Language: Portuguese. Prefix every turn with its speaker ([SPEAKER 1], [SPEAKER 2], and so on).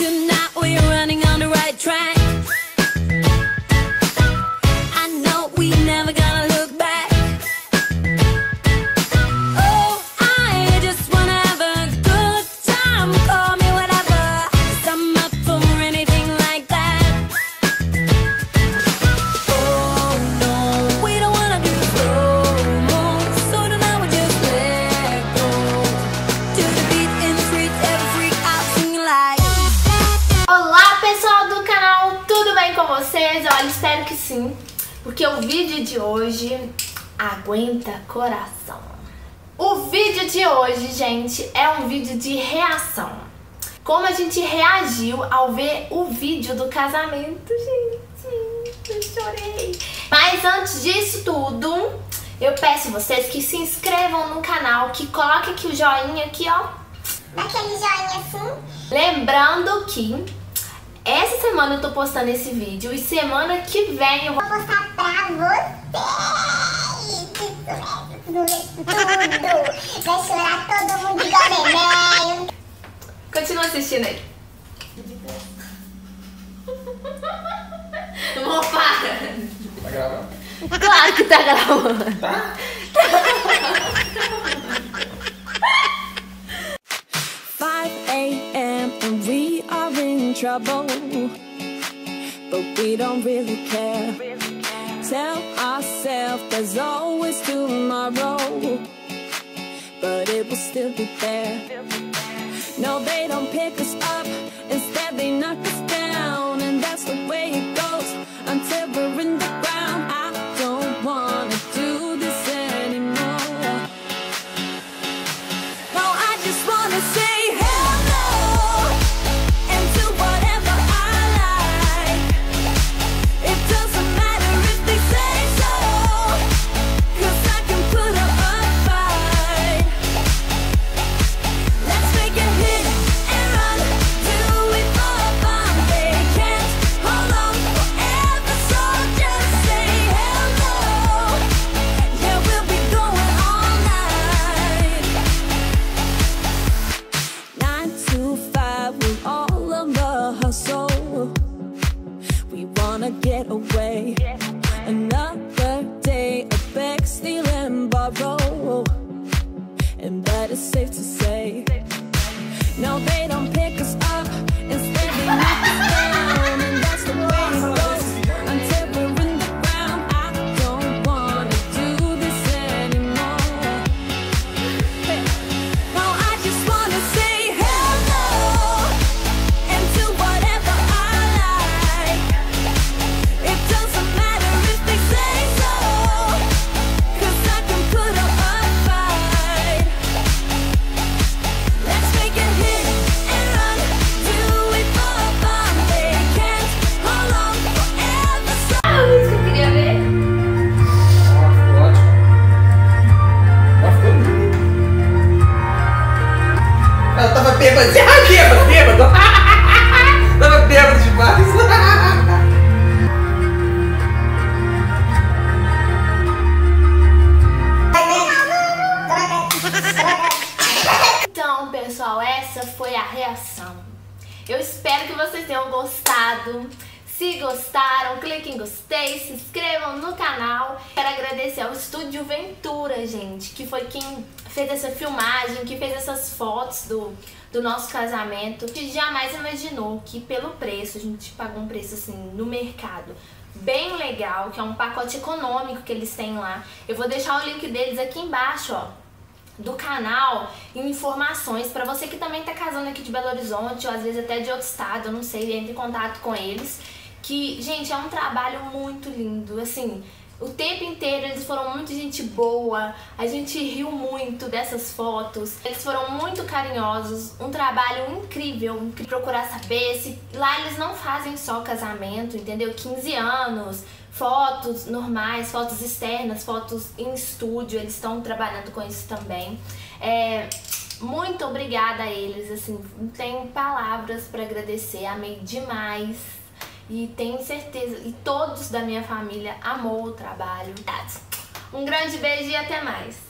[SPEAKER 1] Tonight
[SPEAKER 2] Olha, espero que sim, porque o vídeo de hoje aguenta coração. O vídeo de hoje, gente, é um vídeo de reação. Como a gente reagiu ao ver o vídeo do casamento, gente. Eu chorei. Mas antes disso tudo, eu peço vocês que se inscrevam no canal, que coloquem aqui o joinha aqui, ó.
[SPEAKER 3] Daquele joinha assim.
[SPEAKER 2] Lembrando que essa semana eu tô postando esse vídeo e semana que vem eu vou
[SPEAKER 3] Vou postar pra vocês. Tudo. Vai chorar todo mundo igual neném.
[SPEAKER 2] Continua assistindo aí. Amor, para!
[SPEAKER 4] Tá gravando?
[SPEAKER 2] Claro que tá gravando.
[SPEAKER 4] Tá?
[SPEAKER 1] Trouble. But we don't really care. Tell ourselves there's always tomorrow. But it will still be there. No, they don't pick us up. Instead, they knock us down. And that's the way it goes until we're in the ground. I don't wanna do this anymore. No, I just wanna say away. Another day of beg, steal, and borrow. And that is safe to say. No, they
[SPEAKER 2] pessoal, essa foi a reação. Eu espero que vocês tenham gostado. Se gostaram, clique em gostei, se inscrevam no canal. Quero agradecer ao Estúdio Ventura, gente, que foi quem fez essa filmagem, que fez essas fotos do, do nosso casamento. A gente jamais imaginou que pelo preço, a gente pagou um preço assim no mercado bem legal, que é um pacote econômico que eles têm lá. Eu vou deixar o link deles aqui embaixo, ó do canal e informações para você que também tá casando aqui de Belo Horizonte ou às vezes até de outro estado, eu não sei, entre em contato com eles. Que, gente, é um trabalho muito lindo, assim, o tempo inteiro eles foram muito gente boa, a gente riu muito dessas fotos, eles foram muito carinhosos, um trabalho incrível, procurar saber se lá eles não fazem só casamento, entendeu? 15 anos, fotos normais, fotos externas, fotos em estúdio, eles estão trabalhando com isso também. É, muito obrigada a eles, assim, não tenho palavras para agradecer, amei demais. E tenho certeza, e todos da minha família amou o trabalho. Um grande beijo e até mais!